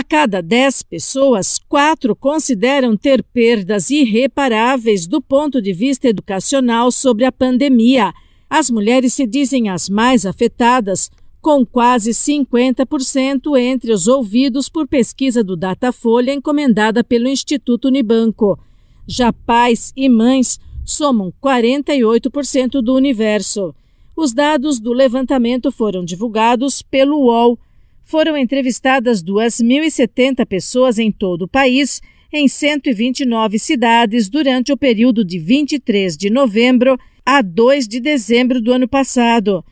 A cada 10 pessoas, quatro consideram ter perdas irreparáveis do ponto de vista educacional sobre a pandemia. As mulheres se dizem as mais afetadas, com quase 50% entre os ouvidos por pesquisa do Datafolha encomendada pelo Instituto Unibanco. Já pais e mães somam 48% do universo. Os dados do levantamento foram divulgados pelo UOL foram entrevistadas 2.070 pessoas em todo o país, em 129 cidades, durante o período de 23 de novembro a 2 de dezembro do ano passado.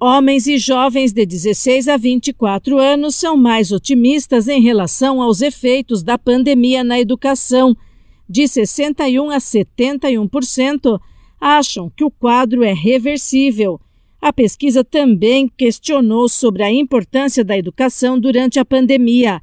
Homens e jovens de 16 a 24 anos são mais otimistas em relação aos efeitos da pandemia na educação. De 61 a 71% acham que o quadro é reversível. A pesquisa também questionou sobre a importância da educação durante a pandemia.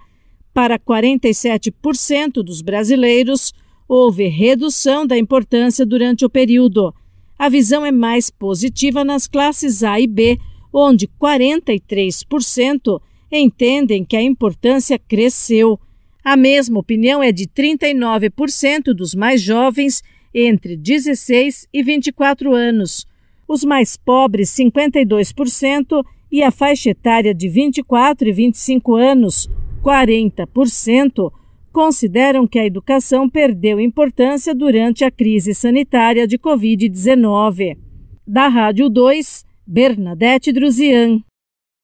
Para 47% dos brasileiros, houve redução da importância durante o período. A visão é mais positiva nas classes A e B, onde 43% entendem que a importância cresceu. A mesma opinião é de 39% dos mais jovens entre 16 e 24 anos os mais pobres 52% e a faixa etária de 24 e 25 anos 40% consideram que a educação perdeu importância durante a crise sanitária de Covid-19. Da Rádio 2, Bernadette Druzian.